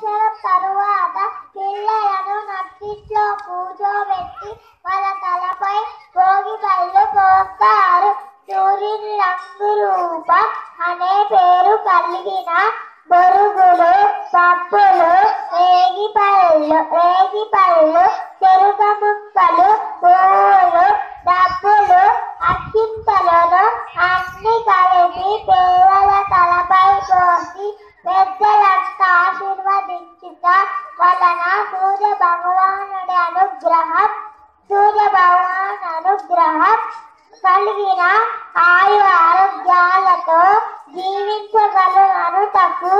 సంవత్సరం తరువాత పిల్లలను నట్టిట్లో కూర్చోబెట్టి వాళ్ళ తలపై భోగి పళ్ళు పోస్తారు. సూర్యుని రంగు రూపం అనే పేరు కలిగిన బొరుగులు పప్పులు భగవానుడి అనుగ్రహం సూర్య భగవాన్ అనుగ్రహం కలిగిన ఆయు ఆరోగ్యాలతో జీవించగలనుటకు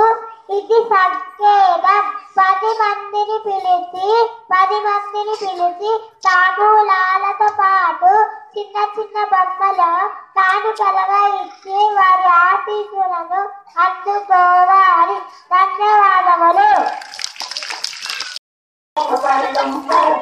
ఇది సంకేతం. పది మందిని పిలిచి పది మందిని పిలిచి తాంబూలాలతో పాటు చిన్న చిన్న బొమ్మలు కానుకలుగా ఇచ్చి వారి ఆశీస్సులను అందుకోవాలి. ధన్యవాదము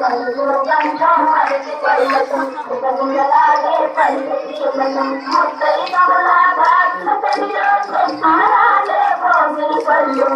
ధన్యవాదములు పళ్ళు